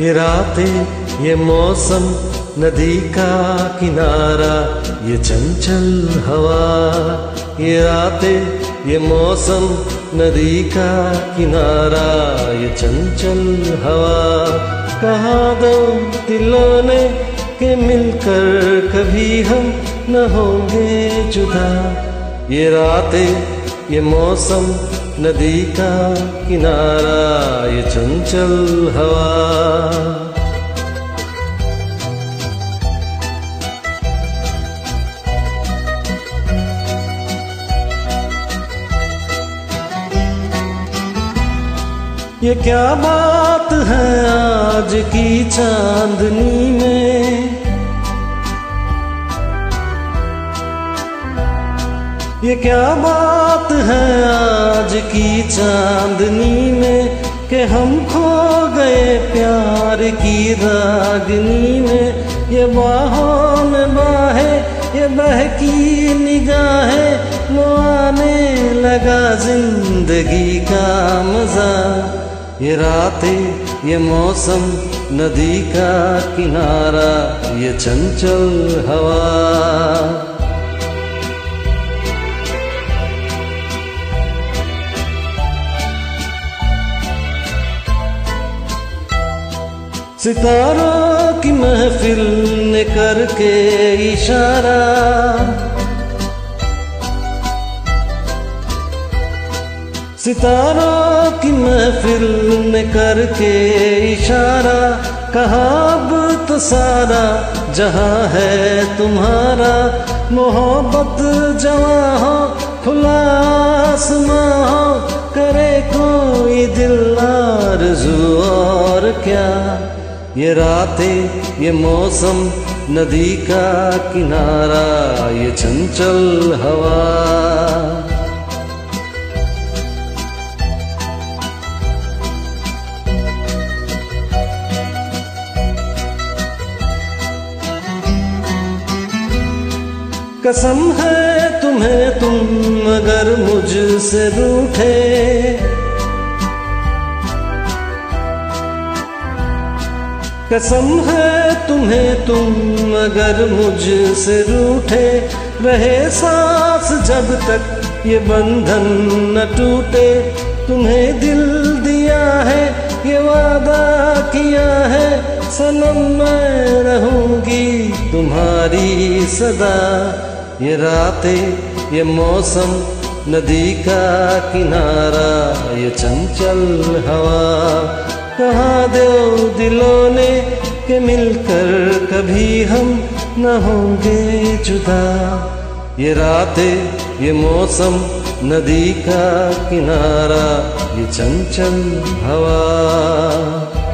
ये रातें, ये मौसम, नदी का किनारा, ये चंचल हवा। ये रातें, ये मौसम, नदी का किनारा, ये चंचल हवा। कहा दो दिलों ने के मिलकर कभी हम न होंगे जुदा। ये रातें, ये मौसम नदी का किनारा, ये चंचल हवा। ये क्या बात है आज की चांदनी में? ये क्या बात की चांदनी में कि हम खो गए प्यार की रागनी में। ये बाहों में बाहे, ये बहकी निगाहें, मुआने लगा ज़िंदगी का मज़ा। ये रातें, ये मौसम, नदी का किनारा, ये चंचल हवा। सितारों की महफिल ने करके इशारा। सितारों की महफिल ने करके इशारा। कहा, अब तो सारा जहाँ है तुम्हारा। मोहब्बत जवा हो, खुला हो, करे कोई दिल आरज़ू और क्या। ये रातें, ये मौसम, नदी का किनारा, ये चंचल हवा। कसम है तुम्हें तुम, अगर मुझसे रूठे। कसम है तुम्हें तुम अगर मुझसे रूठे, रहे सांस जब तक ये बंधन न टूटे। तुम्हें दिल दिया है, ये वादा किया है, सनम मैं रहूँगी तुम्हारी सदा। ये रातें, ये मौसम, नदी का किनारा, ये चंचल हवा। कहा दो दिलों ने के मिलकर कभी हम न होंगे जुदा। ये रातें, ये मौसम, नदी का किनारा, ये चंचल हवा।